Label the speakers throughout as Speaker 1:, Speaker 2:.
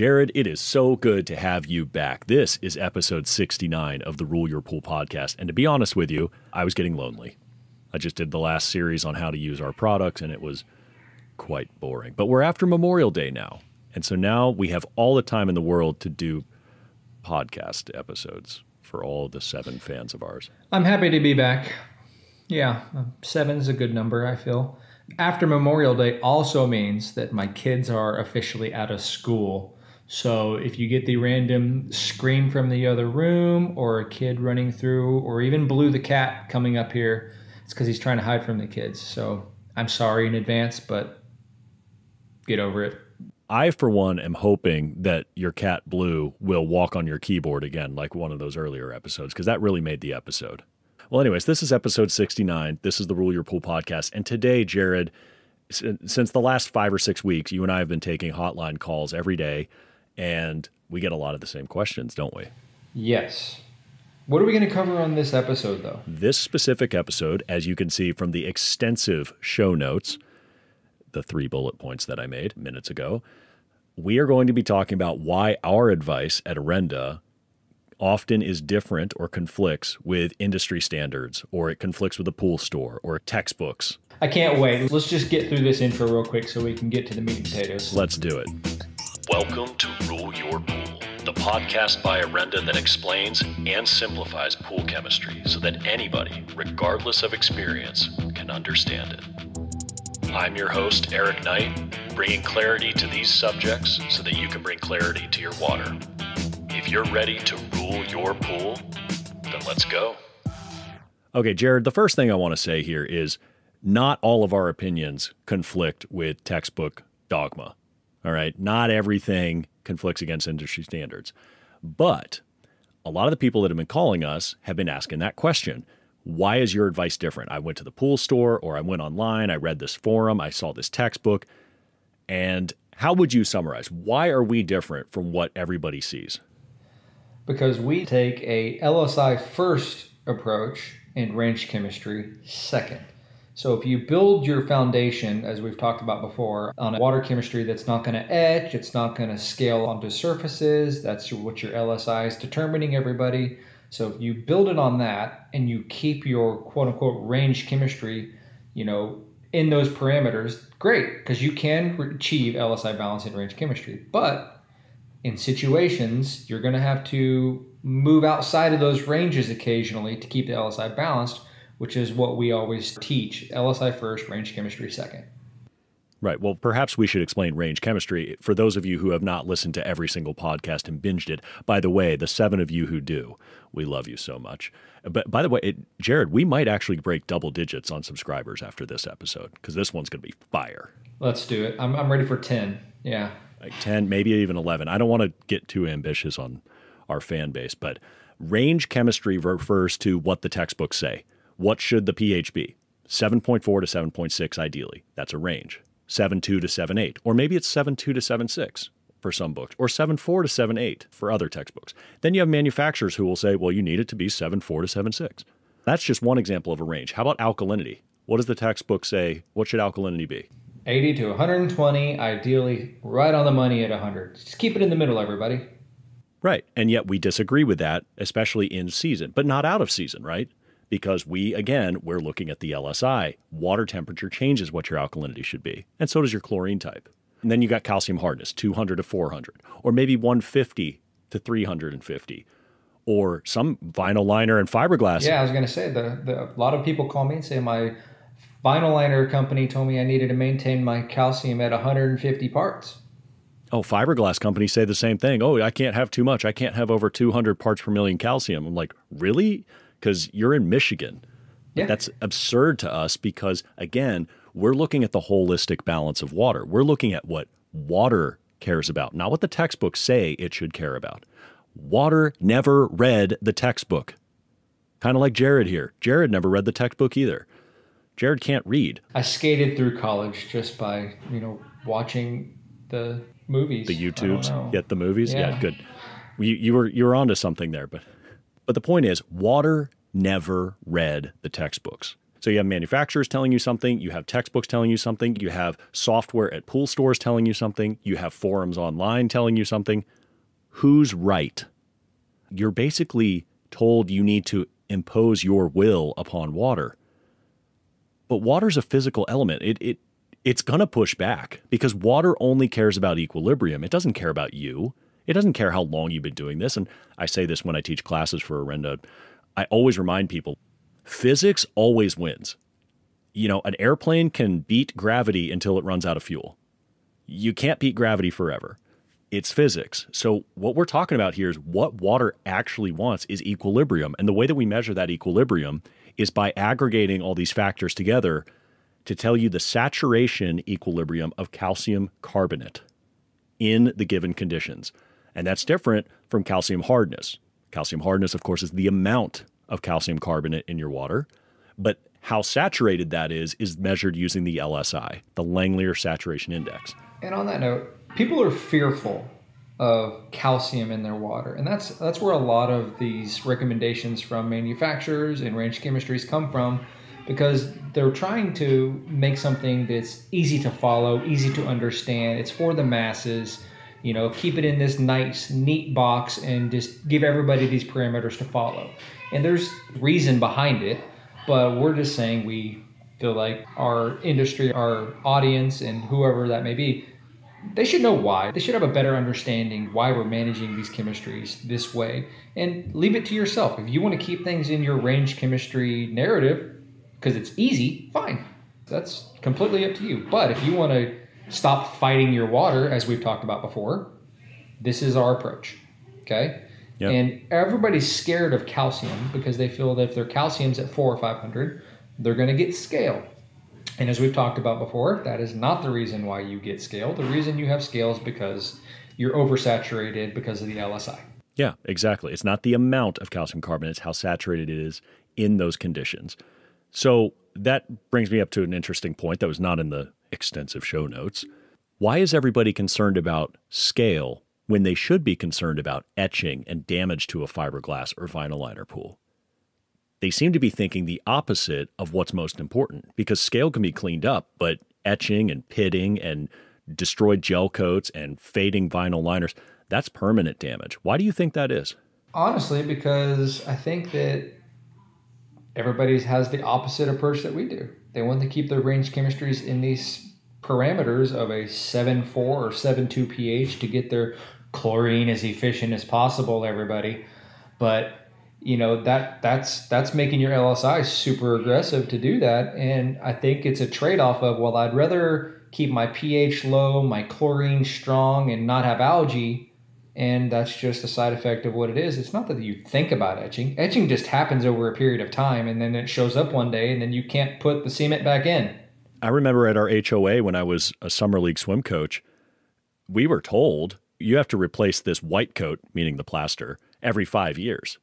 Speaker 1: Jared, it is so good to have you back. This is episode 69 of the Rule Your Pool podcast. And to be honest with you, I was getting lonely. I just did the last series on how to use our products, and it was quite boring. But we're after Memorial Day now. And so now we have all the time in the world to do podcast episodes for all the seven fans of ours.
Speaker 2: I'm happy to be back. Yeah, seven's a good number, I feel. After Memorial Day also means that my kids are officially out of school. So if you get the random scream from the other room or a kid running through or even Blue the cat coming up here, it's because he's trying to hide from the kids. So I'm sorry in advance, but get over it.
Speaker 1: I, for one, am hoping that your cat Blue will walk on your keyboard again, like one of those earlier episodes, because that really made the episode. Well, anyways, this is episode 69. This is the Rule Your Pool podcast. And today, Jared, since the last five or six weeks, you and I have been taking hotline calls every day, and we get a lot of the same questions, don't we?
Speaker 2: Yes. What are we going to cover on this episode, though?
Speaker 1: This specific episode, as you can see from the extensive show notes, the three bullet points that I made minutes ago, we are going to be talking about why our advice at Orenda often is different or conflicts with industry standards, or it conflicts with a pool store or textbooks.
Speaker 2: I can't wait. Let's just get through this intro real quick so we can get to the meat and potatoes.
Speaker 1: Let's do it. Welcome to Rule Your Pool, the podcast by Orenda that explains and simplifies pool chemistry so that anybody, regardless of experience, can understand it. I'm your host, Eric Knight, bringing clarity to these subjects so that you can bring clarity to your water. If you're ready to rule your pool, then let's go. Okay, Jared, the first thing I want to say here is not all of our opinions conflict with textbook dogma. All right, not everything conflicts against industry standards. But a lot of the people that have been calling us have been asking that question. Why is your advice different? I went to the pool store or I went online, I read this forum, I saw this textbook. And how would you summarize? Why are we different from what everybody sees?
Speaker 2: because we take a LSI first approach and range chemistry second. So if you build your foundation, as we've talked about before, on a water chemistry that's not going to etch, it's not going to scale onto surfaces, that's what your LSI is determining everybody. So if you build it on that and you keep your quote unquote range chemistry, you know, in those parameters, great, because you can achieve LSI balance in range chemistry. But in situations, you're going to have to move outside of those ranges occasionally to keep the LSI balanced, which is what we always teach LSI first, range chemistry second.
Speaker 1: Right. Well, perhaps we should explain range chemistry for those of you who have not listened to every single podcast and binged it. By the way, the seven of you who do, we love you so much. But by the way, it, Jared, we might actually break double digits on subscribers after this episode because this one's going to be fire.
Speaker 2: Let's do it. I'm, I'm ready for 10. Yeah
Speaker 1: like 10, maybe even 11. I don't want to get too ambitious on our fan base, but range chemistry refers to what the textbooks say. What should the pH be? 7.4 to 7.6 ideally. That's a range. 7.2 to 7.8, or maybe it's 7.2 to 7.6 for some books, or 7.4 to 7.8 for other textbooks. Then you have manufacturers who will say, well, you need it to be 7.4 to 7.6. That's just one example of a range. How about alkalinity? What does the textbook say? What should alkalinity be?
Speaker 2: 80 to 120, ideally right on the money at 100. Just keep it in the middle, everybody.
Speaker 1: Right. And yet we disagree with that, especially in season, but not out of season, right? Because we, again, we're looking at the LSI. Water temperature changes what your alkalinity should be, and so does your chlorine type. And then you got calcium hardness, 200 to 400, or maybe 150 to 350 or some vinyl liner and fiberglass.
Speaker 2: Yeah, I was going to say the, the a lot of people call me and say my vinyl liner company told me I needed to maintain my calcium at 150 parts.
Speaker 1: Oh, fiberglass companies say the same thing. Oh, I can't have too much. I can't have over 200 parts per million calcium. I'm like, really? Because you're in Michigan. Yeah. That's absurd to us because, again, we're looking at the holistic balance of water. We're looking at what water cares about, not what the textbooks say it should care about. Water never read the textbook. Kind of like Jared here. Jared never read the textbook either. Jared can't read.
Speaker 2: I skated through college just by, you know, watching the movies.
Speaker 1: The YouTubes, yet the movies. Yeah, yeah good. You, you were you were onto something there, but but the point is, water never read the textbooks. So you have manufacturers telling you something, you have textbooks telling you something, you have software at pool stores telling you something, you have forums online telling you something. Who's right? You're basically told you need to impose your will upon water. But water's a physical element. It it it's going to push back because water only cares about equilibrium. It doesn't care about you. It doesn't care how long you've been doing this. And I say this when I teach classes for Orenda. I always remind people physics always wins. You know, an airplane can beat gravity until it runs out of fuel. You can't beat gravity forever. It's physics. So, what we're talking about here is what water actually wants is equilibrium. And the way that we measure that equilibrium is by aggregating all these factors together to tell you the saturation equilibrium of calcium carbonate in the given conditions. And that's different from calcium hardness. Calcium hardness, of course, is the amount of calcium carbonate in your water, but how saturated that is is measured using the LSI, the Langelier Saturation Index.
Speaker 2: And on that note, people are fearful of calcium in their water, and that's that's where a lot of these recommendations from manufacturers and range chemistries come from because they're trying to make something that's easy to follow, easy to understand. It's for the masses you know keep it in this nice neat box and just give everybody these parameters to follow. And there's reason behind it but we're just saying we feel like our industry our audience and whoever that may be they should know why. They should have a better understanding why we're managing these chemistries this way. And leave it to yourself. If you want to keep things in your range chemistry narrative because it's easy fine. That's completely up to you. But if you want to stop fighting your water, as we've talked about before. This is our approach. Okay. Yep. And everybody's scared of calcium because they feel that if their calcium's at four or 500, they're going to get scale. And as we've talked about before, that is not the reason why you get scale. The reason you have scale is because you're oversaturated because of the LSI.
Speaker 1: Yeah, exactly. It's not the amount of calcium carbonate, it's how saturated it is in those conditions. So that brings me up to an interesting point that was not in the extensive show notes. Why is everybody concerned about scale when they should be concerned about etching and damage to a fiberglass or vinyl liner pool? They seem to be thinking the opposite of what's most important because scale can be cleaned up, but etching and pitting and destroyed gel coats and fading vinyl liners, that's permanent damage. Why do you think that is?
Speaker 2: Honestly, because I think that everybody has the opposite approach that we do. They want to keep their range chemistries in these parameters of a 7.4 or 7.2 pH to get their chlorine as efficient as possible, everybody. But you know that that's that's making your LSI super aggressive to do that, and I think it's a trade off of well, I'd rather keep my pH low, my chlorine strong, and not have algae and that's just a side effect of what it is. It's not that you think about etching. Etching just happens over a period of time and then it shows up one day and then you can't put the cement back in.
Speaker 1: I remember at our HOA when I was a summer league swim coach, we were told you have to replace this white coat, meaning the plaster, every 5 years.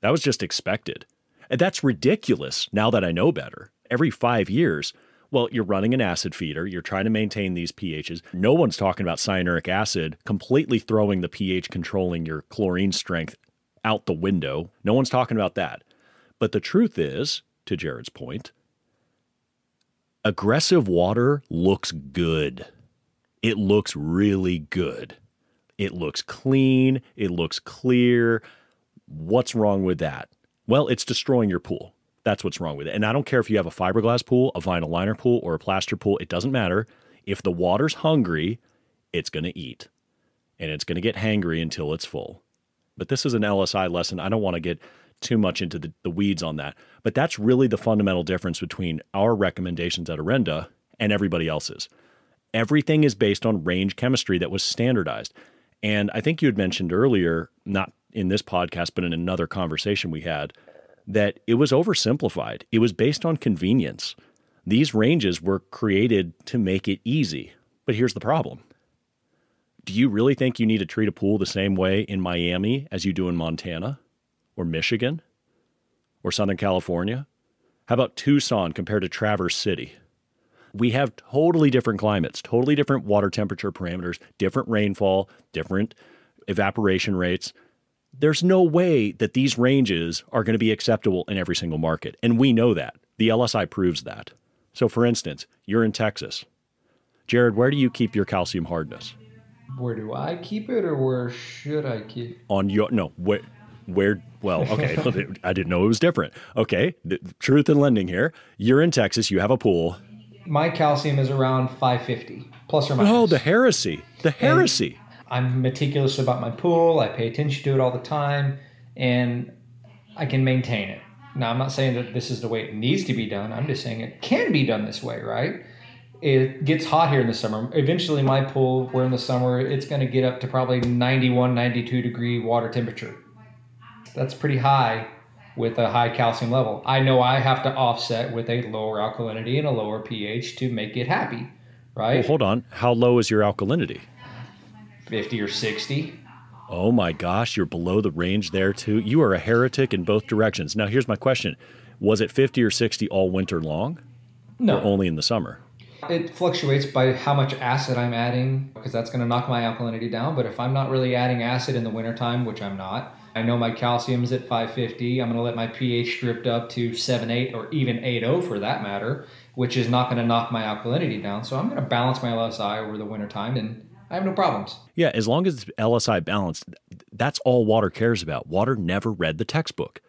Speaker 1: That was just expected. And that's ridiculous now that I know better. Every 5 years, well, you're running an acid feeder, you're trying to maintain these pHs. No one's talking about cyanuric acid completely throwing the pH controlling your chlorine strength out the window. No one's talking about that. But the truth is, to Jared's point, aggressive water looks good. It looks really good. It looks clean, it looks clear. What's wrong with that? Well, it's destroying your pool. That's what's wrong with it. And I don't care if you have a fiberglass pool, a vinyl liner pool, or a plaster pool, it doesn't matter. If the water's hungry, it's going to eat and it's going to get hangry until it's full. But this is an LSI lesson. I don't want to get too much into the, the weeds on that. But that's really the fundamental difference between our recommendations at Orenda and everybody else's. Everything is based on range chemistry that was standardized. And I think you had mentioned earlier, not in this podcast, but in another conversation we had, that it was oversimplified. It was based on convenience. These ranges were created to make it easy. But here's the problem Do you really think you need to treat a pool the same way in Miami as you do in Montana or Michigan or Southern California? How about Tucson compared to Traverse City? We have totally different climates, totally different water temperature parameters, different rainfall, different evaporation rates there's no way that these ranges are going to be acceptable in every single market. And we know that. The LSI proves that. So, for instance, you're in Texas. Jared, where do you keep your calcium hardness?
Speaker 2: Where do I keep it, or where should I keep?
Speaker 1: On your no, where, where? Well, okay, I didn't know it was different. Okay, truth in lending here. You're in Texas. You have a pool.
Speaker 2: My calcium is around 550 plus or minus.
Speaker 1: Oh, the heresy! The heresy!
Speaker 2: And I'm meticulous about my pool. I pay attention to it all the time, and I can maintain it. Now, I'm not saying that this is the way it needs to be done. I'm just saying it can be done this way, right? It gets hot here in the summer. Eventually, my pool, we're in the summer, it's going to get up to probably 91, 92 degree water temperature. That's pretty high with a high calcium level. I know I have to offset with a lower alkalinity and a lower pH to make it happy, right?
Speaker 1: Well, hold on. How low is your alkalinity?
Speaker 2: 50 or 60.
Speaker 1: Oh my gosh, you're below the range there too. You are a heretic in both directions. Now, here's my question Was it 50 or 60 all winter long?
Speaker 2: No.
Speaker 1: Or only in the summer?
Speaker 2: It fluctuates by how much acid I'm adding because that's going to knock my alkalinity down. But if I'm not really adding acid in the wintertime, which I'm not, I know my calcium's at 550. I'm going to let my pH drift up to 7, 8, or even 8.0 for that matter, which is not going to knock my alkalinity down. So I'm going to balance my LSI over the wintertime and I have no problems.
Speaker 1: Yeah, as long as it's LSI balanced, that's all water cares about. Water never read the textbook.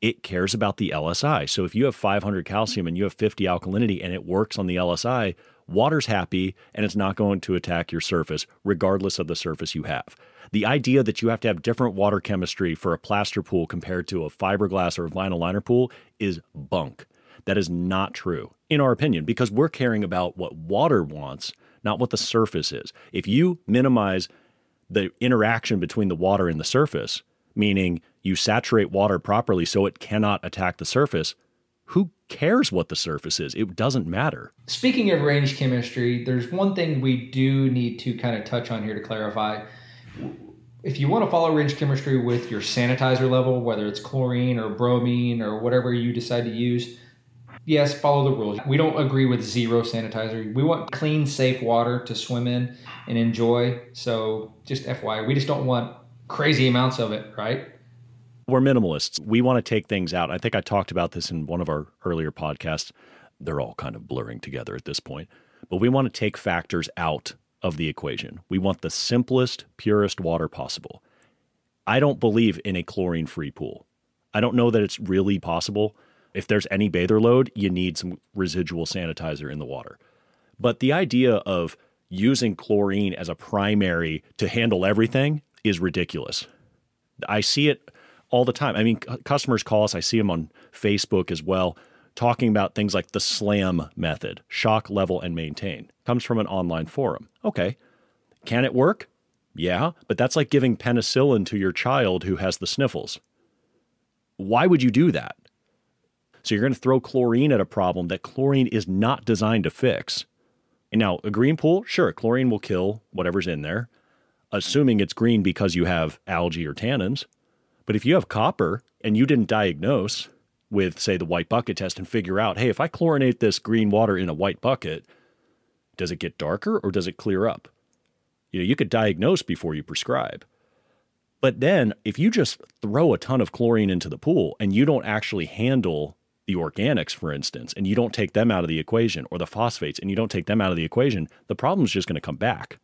Speaker 1: It cares about the LSI. So if you have 500 calcium and you have 50 alkalinity and it works on the LSI, water's happy and it's not going to attack your surface, regardless of the surface you have. The idea that you have to have different water chemistry for a plaster pool compared to a fiberglass or a vinyl liner pool is bunk. That is not true, in our opinion, because we're caring about what water wants not what the surface is. If you minimize the interaction between the water and the surface, meaning you saturate water properly so it cannot attack the surface, who cares what the surface is? It doesn't matter.
Speaker 2: Speaking of range chemistry, there's one thing we do need to kind of touch on here to clarify. If you want to follow range chemistry with your sanitizer level, whether it's chlorine or bromine or whatever you decide to use, yes, follow the rules. We don't agree with zero sanitizer. We want clean, safe water to swim in and enjoy. So just FYI, we just don't want crazy amounts of it, right?
Speaker 1: We're minimalists. We want to take things out. I think I talked about this in one of our earlier podcasts. They're all kind of blurring together at this point. But we want to take factors out of the equation. We want the simplest, purest water possible. I don't believe in a chlorine free pool. I don't know that it's really possible if there's any bather load, you need some residual sanitizer in the water. But the idea of using chlorine as a primary to handle everything is ridiculous. I see it all the time. I mean, customers call us, I see them on Facebook as well, talking about things like the SLAM method shock, level, and maintain. Comes from an online forum. Okay. Can it work? Yeah, but that's like giving penicillin to your child who has the sniffles. Why would you do that? So you're going to throw chlorine at a problem that chlorine is not designed to fix. And now, a green pool, sure, chlorine will kill whatever's in there, assuming it's green because you have algae or tannins. But if you have copper and you didn't diagnose with, say, the white bucket test and figure out, hey, if I chlorinate this green water in a white bucket, does it get darker or does it clear up? You know, you could diagnose before you prescribe. But then if you just throw a ton of chlorine into the pool and you don't actually handle the organics, for instance, and you don't take them out of the equation, or the phosphates, and you don't take them out of the equation, the problem is just going to come back.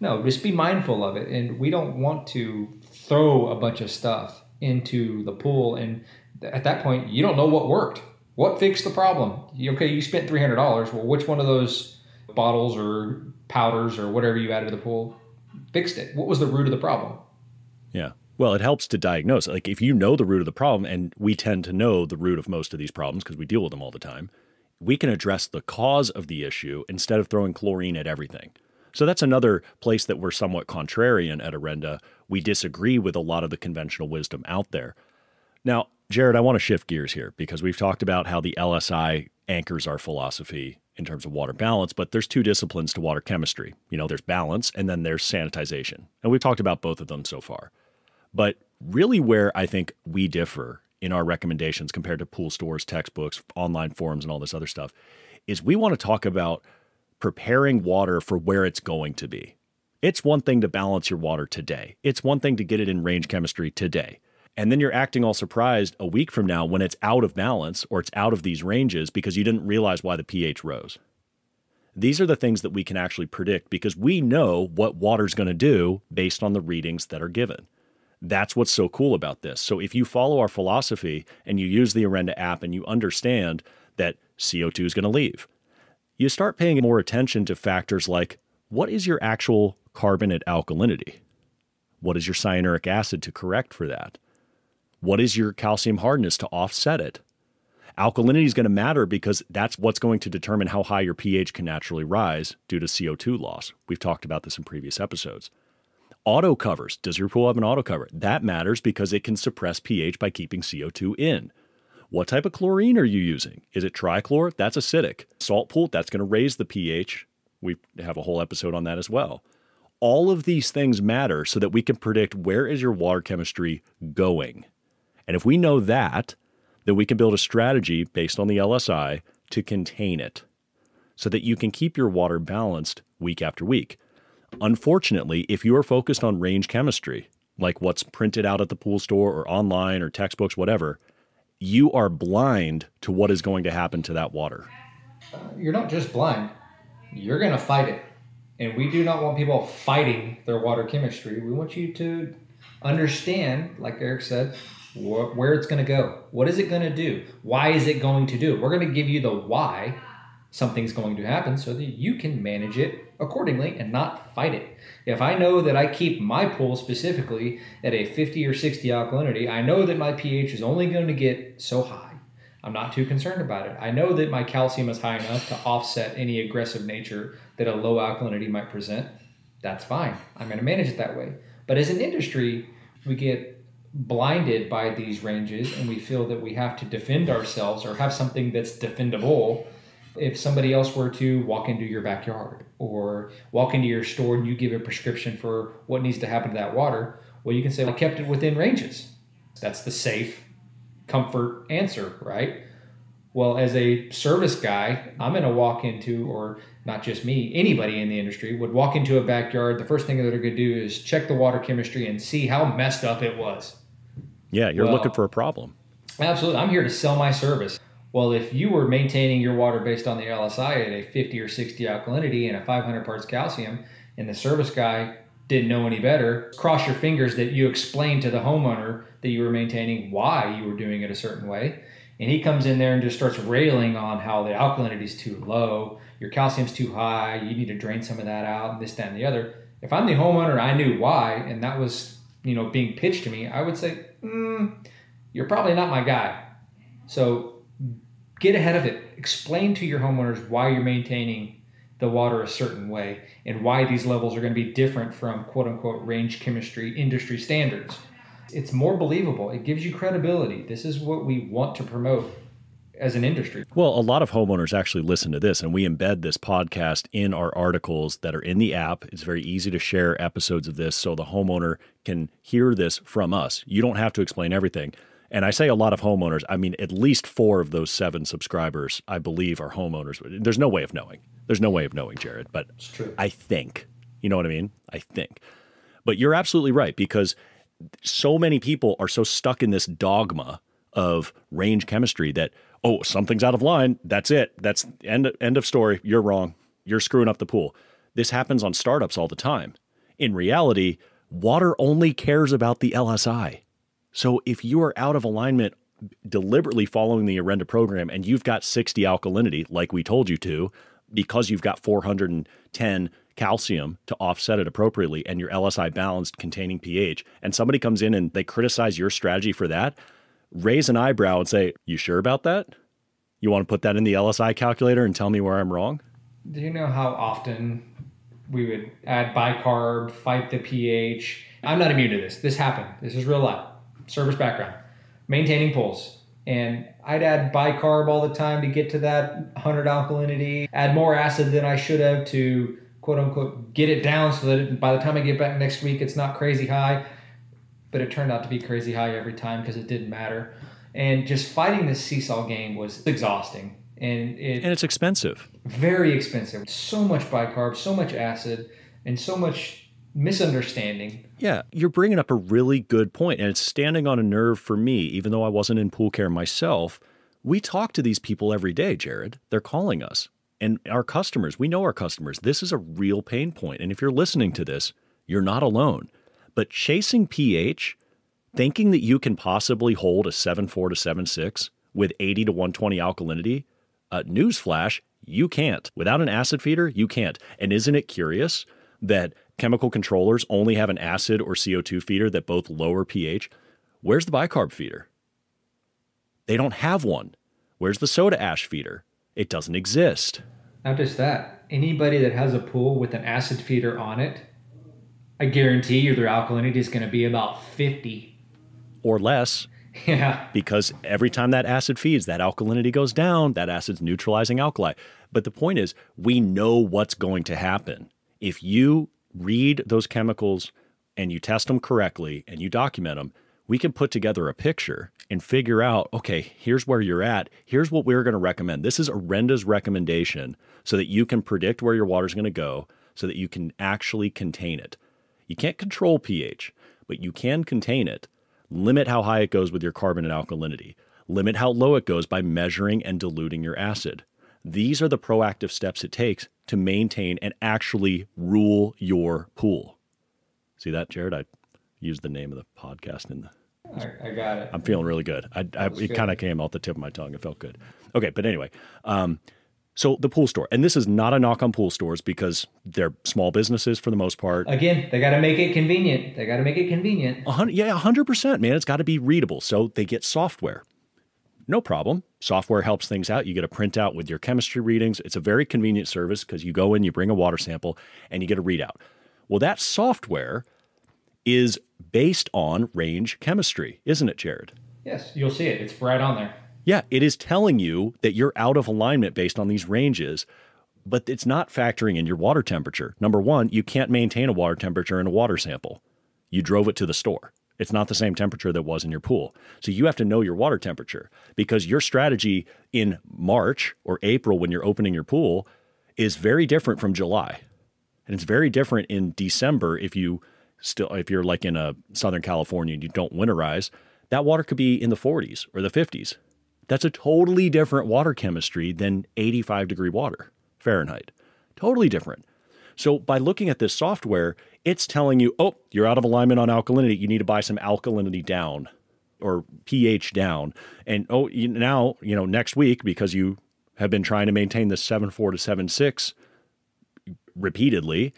Speaker 2: No, just be mindful of it. And we don't want to throw a bunch of stuff into the pool. And at that point, you don't know what worked. What fixed the problem? Okay, you spent $300. Well, which one of those bottles or powders or whatever you added to the pool fixed it? What was the root of the problem?
Speaker 1: Well, it helps to diagnose. Like if you know the root of the problem, and we tend to know the root of most of these problems because we deal with them all the time, we can address the cause of the issue instead of throwing chlorine at everything. So that's another place that we're somewhat contrarian at Orenda. We disagree with a lot of the conventional wisdom out there. Now, Jared, I want to shift gears here because we've talked about how the LSI anchors our philosophy in terms of water balance, but there's two disciplines to water chemistry. You know, there's balance and then there's sanitization. And we've talked about both of them so far. But really, where I think we differ in our recommendations compared to pool stores, textbooks, online forums, and all this other stuff is we want to talk about preparing water for where it's going to be. It's one thing to balance your water today, it's one thing to get it in range chemistry today. And then you're acting all surprised a week from now when it's out of balance or it's out of these ranges because you didn't realize why the pH rose. These are the things that we can actually predict because we know what water's going to do based on the readings that are given. That's what's so cool about this. So if you follow our philosophy and you use the Orenda app and you understand that CO2 is going to leave, you start paying more attention to factors like what is your actual carbonate alkalinity? What is your cyanuric acid to correct for that? What is your calcium hardness to offset it? Alkalinity is going to matter because that's what's going to determine how high your pH can naturally rise due to CO2 loss. We've talked about this in previous episodes. Auto covers. Does your pool have an auto cover? That matters because it can suppress pH by keeping CO2 in. What type of chlorine are you using? Is it trichlor? That's acidic. Salt pool, that's going to raise the pH. We have a whole episode on that as well. All of these things matter so that we can predict where is your water chemistry going. And if we know that, then we can build a strategy based on the LSI to contain it so that you can keep your water balanced week after week. Unfortunately, if you are focused on range chemistry, like what's printed out at the pool store or online or textbooks, whatever, you are blind to what is going to happen to that water.
Speaker 2: You're not just blind, you're going to fight it. And we do not want people fighting their water chemistry. We want you to understand, like Eric said, wh- where it's going to go. What is it going to do? Why is it going to do? We're going to give you the why something's going to happen so that you can manage it accordingly and not fight it. If I know that I keep my pool specifically at a 50 or 60 alkalinity, I know that my pH is only going to get so high. I'm not too concerned about it. I know that my calcium is high enough to offset any aggressive nature that a low alkalinity might present. That's fine. I'm going to manage it that way. But as an industry, we get blinded by these ranges and we feel that we have to defend ourselves or have something that's defendable if somebody else were to walk into your backyard or walk into your store and you give a prescription for what needs to happen to that water, well, you can say, I kept it within ranges. That's the safe, comfort answer, right? Well, as a service guy, I'm going to walk into, or not just me, anybody in the industry would walk into a backyard. The first thing that they're going to do is check the water chemistry and see how messed up it was.
Speaker 1: Yeah, you're well, looking for a problem.
Speaker 2: Absolutely. I'm here to sell my service. Well, if you were maintaining your water based on the LSI at a 50 or 60 alkalinity and a 500 parts calcium, and the service guy didn't know any better, cross your fingers that you explained to the homeowner that you were maintaining why you were doing it a certain way. And he comes in there and just starts railing on how the alkalinity is too low, your calcium's too high, you need to drain some of that out, and this, that, and the other. If I'm the homeowner, I knew why, and that was, you know, being pitched to me, I would say, mm, you're probably not my guy. So get ahead of it. Explain to your homeowners why you're maintaining the water a certain way and why these levels are going to be different from quote unquote range chemistry industry standards. It's more believable. It gives you credibility. This is what we want to promote as an industry.
Speaker 1: Well, a lot of homeowners actually listen to this, and we embed this podcast in our articles that are in the app. It's very easy to share episodes of this so the homeowner can hear this from us. You don't have to explain everything. And I say a lot of homeowners, I mean, at least four of those seven subscribers, I believe, are homeowners. There's no way of knowing. There's no way of knowing, Jared, but I think. You know what I mean? I think. But you're absolutely right because so many people are so stuck in this dogma of range chemistry that, oh, something's out of line. That's it. That's end, end of story. You're wrong. You're screwing up the pool. This happens on startups all the time. In reality, water only cares about the LSI. So if you are out of alignment deliberately following the Orenda program and you've got 60 alkalinity, like we told you to, because you've got 410 calcium to offset it appropriately and your LSI balanced containing pH, and somebody comes in and they criticize your strategy for that, raise an eyebrow and say, You sure about that? You want to put that in the LSI calculator and tell me where I'm wrong?
Speaker 2: Do you know how often we would add bicarb, fight the pH? I'm not immune to this. This happened. This is real life service background, maintaining pools. And I'd add bicarb all the time to get to that 100 alkalinity, add more acid than I should have to quote unquote get it down so that by the time I get back next week, it's not crazy high. But it turned out to be crazy high every time because it didn't matter. And just fighting this seesaw game was exhausting. And, it,
Speaker 1: and it's expensive.
Speaker 2: Very expensive. So much bicarb, so much acid, and so much misunderstanding.
Speaker 1: Yeah, you're bringing up a really good point, and it's standing on a nerve for me, even though I wasn't in pool care myself. We talk to these people every day, Jared. They're calling us. And our customers, we know our customers. This is a real pain point. And if you're listening to this, you're not alone. But chasing pH, thinking that you can possibly hold a 7.4 to 7.6 with 80 to 120 alkalinity, uh, newsflash, you can't. Without an acid feeder, you can't. And isn't it curious that chemical controllers only have an acid or CO2 feeder that both lower pH? Where's the bicarb feeder? They don't have one. Where's the soda ash feeder? It doesn't exist.
Speaker 2: Not just that, anybody that has a pool with an acid feeder on it, I guarantee you their alkalinity is going to be about 50.
Speaker 1: Or less.
Speaker 2: Yeah.
Speaker 1: Because every time that acid feeds, that alkalinity goes down, that acid's neutralizing alkali. But the point is, we know what's going to happen. If you read those chemicals and you test them correctly and you document them, we can put together a picture and figure out okay, here's where you're at. Here's what we're going to recommend. This is Orenda's recommendation so that you can predict where your water's going to go so that you can actually contain it. You can't control pH, but you can contain it. Limit how high it goes with your carbonate alkalinity. Limit how low it goes by measuring and diluting your acid. These are the proactive steps it takes to maintain and actually rule your pool. See that, Jared? I used the name of the podcast in the.
Speaker 2: I, I got it.
Speaker 1: I'm feeling really good. I, I it kind of came off the tip of my tongue. It felt good. Okay, but anyway, um, so the pool store, and this is not a knock on pool stores because they're small businesses for the most part.
Speaker 2: Again, they got to make it convenient. They got to make it convenient.
Speaker 1: A hundred, yeah, hundred percent, man. It's got to be readable, so they get software. No problem. Software helps things out. You get a printout with your chemistry readings. It's a very convenient service because you go in, you bring a water sample, and you get a readout. Well, that software is based on range chemistry, isn't it, Jared?
Speaker 2: Yes, you'll see it. It's right on there.
Speaker 1: Yeah, it is telling you that you're out of alignment based on these ranges, but it's not factoring in your water temperature. Number one, you can't maintain a water temperature in a water sample. You drove it to the store. It's not the same temperature that was in your pool. So you have to know your water temperature because your strategy in March or April when you're opening your pool is very different from July. And it's very different in December if you still if you're like in a Southern California and you don't winterize, that water could be in the 40s or the 50s. That's a totally different water chemistry than 85 degree water Fahrenheit. Totally different. So by looking at this software, it's telling you, oh, you're out of alignment on alkalinity. You need to buy some alkalinity down or pH down. And oh, you, now, you know, next week, because you have been trying to maintain the 7.4 to 7.6 repeatedly,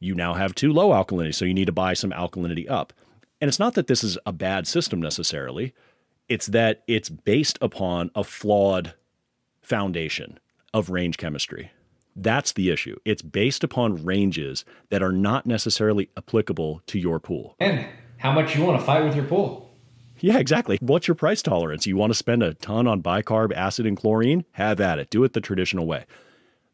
Speaker 1: you now have too low alkalinity. So you need to buy some alkalinity up. And it's not that this is a bad system necessarily. It's that it's based upon a flawed foundation of range chemistry. That's the issue. It's based upon ranges that are not necessarily applicable to your pool.
Speaker 2: And how much you want to fight with your pool.
Speaker 1: Yeah, exactly. What's your price tolerance? You want to spend a ton on bicarb, acid, and chlorine? Have at it. Do it the traditional way.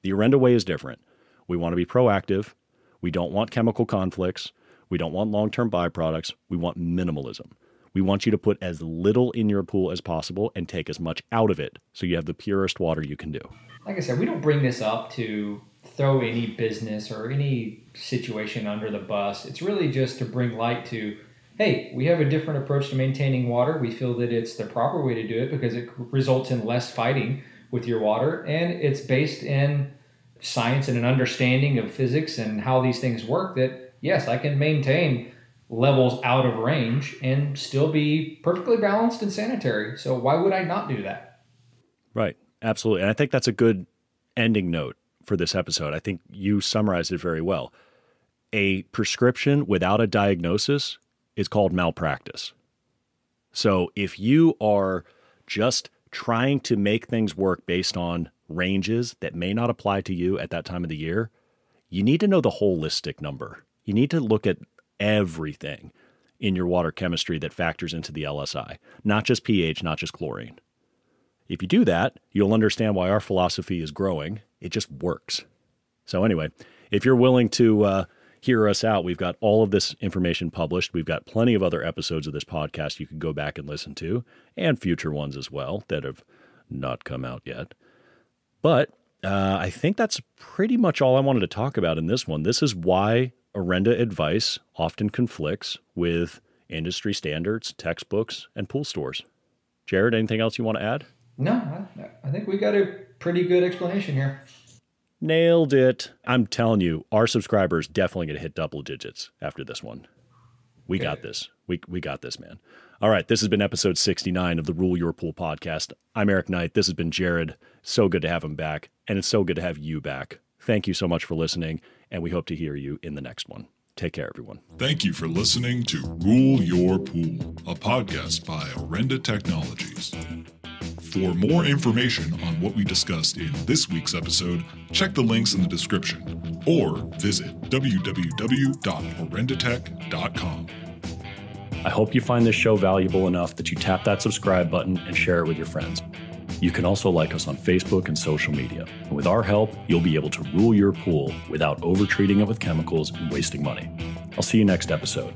Speaker 1: The Orenda way is different. We want to be proactive. We don't want chemical conflicts. We don't want long term byproducts. We want minimalism. We want you to put as little in your pool as possible and take as much out of it so you have the purest water you can do.
Speaker 2: Like I said, we don't bring this up to throw any business or any situation under the bus. It's really just to bring light to hey, we have a different approach to maintaining water. We feel that it's the proper way to do it because it results in less fighting with your water and it's based in science and an understanding of physics and how these things work that yes, I can maintain levels out of range and still be perfectly balanced and sanitary. So why would I not do that?
Speaker 1: Right. Absolutely. And I think that's a good ending note for this episode. I think you summarized it very well. A prescription without a diagnosis is called malpractice. So if you are just trying to make things work based on ranges that may not apply to you at that time of the year, you need to know the holistic number. You need to look at everything in your water chemistry that factors into the LSI, not just pH, not just chlorine. If you do that, you'll understand why our philosophy is growing. It just works. So, anyway, if you're willing to uh, hear us out, we've got all of this information published. We've got plenty of other episodes of this podcast you can go back and listen to, and future ones as well that have not come out yet. But uh, I think that's pretty much all I wanted to talk about in this one. This is why Orenda advice often conflicts with industry standards, textbooks, and pool stores. Jared, anything else you want to add?
Speaker 2: No, I, I think we got a pretty good explanation here.
Speaker 1: Nailed it. I'm telling you, our subscribers definitely going to hit double digits after this one. We got this. We, we got this, man. All right. This has been episode 69 of the Rule Your Pool podcast. I'm Eric Knight. This has been Jared. So good to have him back. And it's so good to have you back. Thank you so much for listening. And we hope to hear you in the next one. Take care, everyone.
Speaker 3: Thank you for listening to Rule Your Pool, a podcast by Orenda Technologies. For more information on what we discussed in this week's episode, check the links in the description or visit www.orendatech.com.
Speaker 1: I hope you find this show valuable enough that you tap that subscribe button and share it with your friends. You can also like us on Facebook and social media. And with our help, you'll be able to rule your pool without overtreating it with chemicals and wasting money. I'll see you next episode.